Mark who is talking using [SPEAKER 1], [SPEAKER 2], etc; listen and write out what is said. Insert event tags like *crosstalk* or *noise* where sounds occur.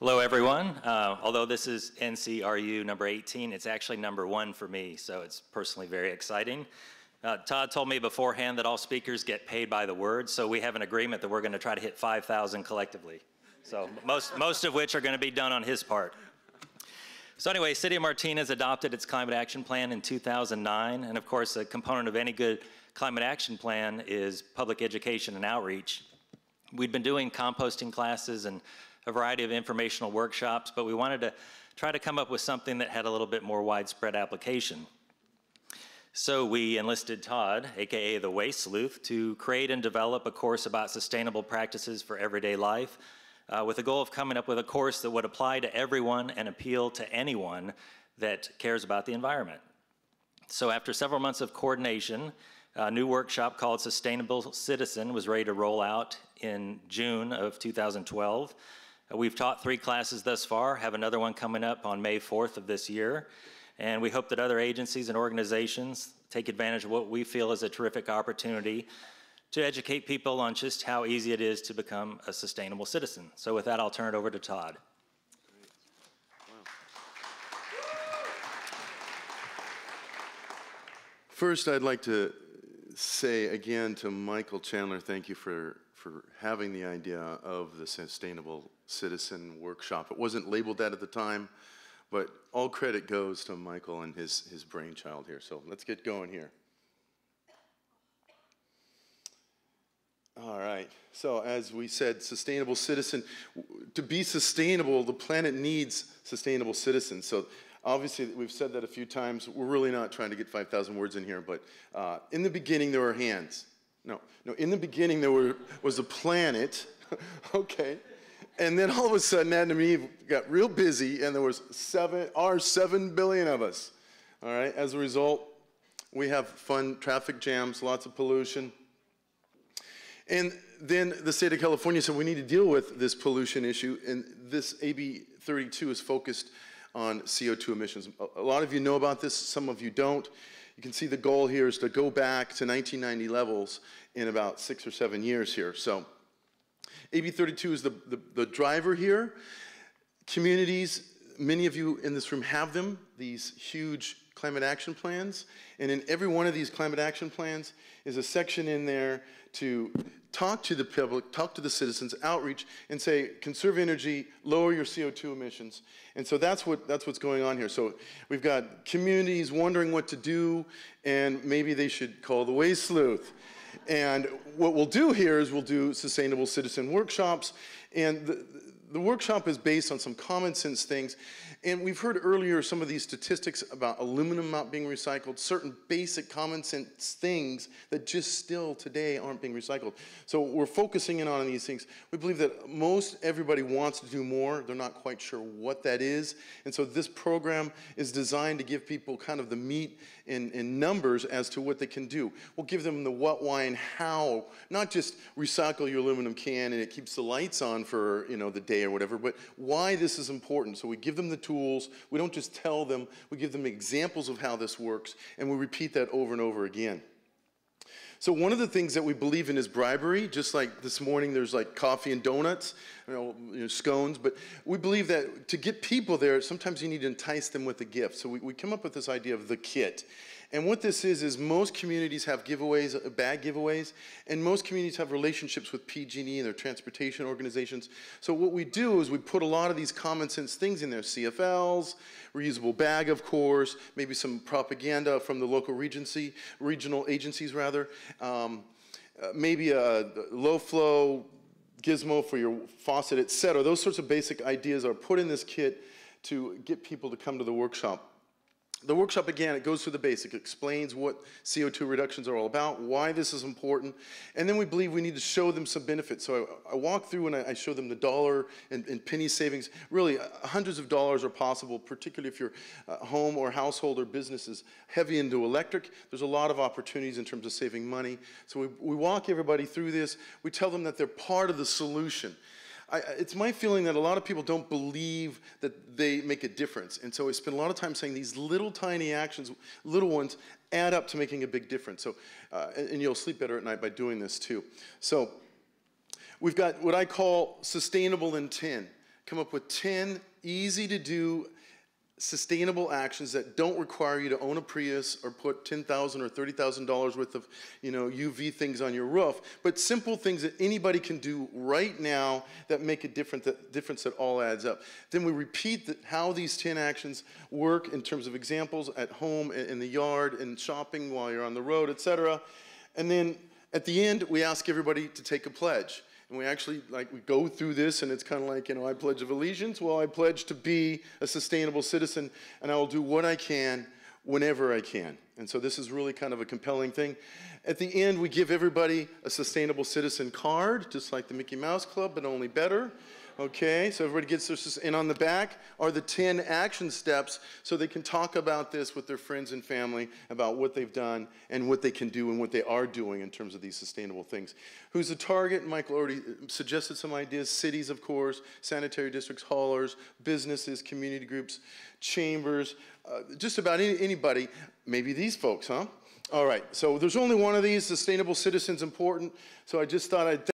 [SPEAKER 1] Hello, everyone. Uh, although this is NCRU number 18, it's actually number one for me, so it's personally very exciting. Uh, Todd told me beforehand that all speakers get paid by the word, so we have an agreement that we're going to try to hit 5,000 collectively. So most, most of which are going to be done on his part. So anyway, City of Martinez adopted its climate action plan in 2009, and of course, a component of any good climate action plan is public education and outreach. We'd been doing composting classes and a variety of informational workshops, but we wanted to try to come up with something that had a little bit more widespread application. So we enlisted Todd, aka the Waste Sleuth, to create and develop a course about sustainable practices for everyday life uh, with the goal of coming up with a course that would apply to everyone and appeal to anyone that cares about the environment. So after several months of coordination, a new workshop called Sustainable Citizen was ready to roll out in June of 2012. Uh, we've taught three classes thus far, have another one coming up on May 4th of this year, and we hope that other agencies and organizations take advantage of what we feel is a terrific opportunity to educate people on just how easy it is to become a sustainable citizen. So with that, I'll turn it over to Todd.
[SPEAKER 2] First, I'd like to say again to Michael Chandler, thank you for, for having the idea of the Sustainable Citizen Workshop. It wasn't labeled that at the time, but all credit goes to Michael and his, his brainchild here. So let's get going here. All right. So, as we said, sustainable citizen. To be sustainable, the planet needs sustainable citizens. So, obviously, we've said that a few times. We're really not trying to get 5,000 words in here, but uh, in the beginning, there were hands. No, no. In the beginning, there were, was a planet. *laughs* okay. And then all of a sudden, Adam and Eve got real busy, and there was seven, our seven billion of us. All right. As a result, we have fun traffic jams, lots of pollution. And then the state of California said we need to deal with this pollution issue, and this AB 32 is focused on CO2 emissions. A lot of you know about this, some of you don't. You can see the goal here is to go back to 1990 levels in about six or seven years here. So AB 32 is the, the, the driver here. Communities, many of you in this room have them, these huge climate action plans. And in every one of these climate action plans is a section in there to talk to the public, talk to the citizens, outreach, and say, conserve energy, lower your CO2 emissions. And so that's, what, that's what's going on here. So we've got communities wondering what to do, and maybe they should call the Waste Sleuth. And what we'll do here is we'll do sustainable citizen workshops, and the, the workshop is based on some common sense things. And we've heard earlier some of these statistics about aluminum not being recycled, certain basic common sense things that just still today aren't being recycled. So we're focusing in on these things. We believe that most everybody wants to do more. They're not quite sure what that is. And so this program is designed to give people kind of the meat in, in numbers as to what they can do. We'll give them the what, why, and how, not just recycle your aluminum can and it keeps the lights on for you know the day or whatever, but why this is important. So we give them the tools. We don't just tell them, we give them examples of how this works, and we repeat that over and over again. So one of the things that we believe in is bribery, just like this morning there's like coffee and donuts, you know, you know, scones, but we believe that to get people there, sometimes you need to entice them with a gift. So we, we come up with this idea of the kit. And what this is, is most communities have giveaways, uh, bag giveaways, and most communities have relationships with PG&E and their transportation organizations. So what we do is we put a lot of these common sense things in there, CFLs, reusable bag, of course, maybe some propaganda from the local regency, regional agencies rather, um, uh, maybe a low flow gizmo for your faucet, et cetera. Those sorts of basic ideas are put in this kit to get people to come to the workshop. The workshop, again, it goes through the basic, explains what CO2 reductions are all about, why this is important, and then we believe we need to show them some benefits. So I, I walk through and I, I, show them the dollar and, and, penny savings. Really, uh, hundreds of dollars are possible, particularly if your uh, home or household or business is heavy into electric. There's a lot of opportunities in terms of saving money. So we, we walk everybody through this. We tell them that they're part of the solution. I, it's my feeling that a lot of people don't believe that they make a difference. And so I spend a lot of time saying these little tiny actions, little ones, add up to making a big difference. So, uh, and, and you'll sleep better at night by doing this too. So we've got what I call sustainable in 10. come up with 10 easy to do sustainable actions that don't require you to own a Prius or put 10,000 or $30,000 worth of, you know, UV things on your roof, but simple things that anybody can do right now that make a difference that, difference that all adds up. Then we repeat that how these 10 actions work in terms of examples at home, in the yard, in shopping while you're on the road, et cetera. And then at the end, we ask everybody to take a pledge. And we actually, like, we go through this, and it's kind of like, you know, I pledge of allegiance. Well, I pledge to be a sustainable citizen, and I will do what I can whenever I can. And so this is really kind of a compelling thing. At the end, we give everybody a sustainable citizen card, just like the Mickey Mouse Club, but only better. Okay, so everybody gets this. and on the back are the 10 action steps so they can talk about this with their friends and family about what they've done and what they can do and what they are doing in terms of these sustainable things. Who's the target? Michael already uh, suggested some ideas. Cities, of course, sanitary districts, haulers, businesses, community groups, chambers, uh, just about any, anybody. Maybe these folks, huh? All right, so there's only one of these, sustainable citizens important. So I just thought I'd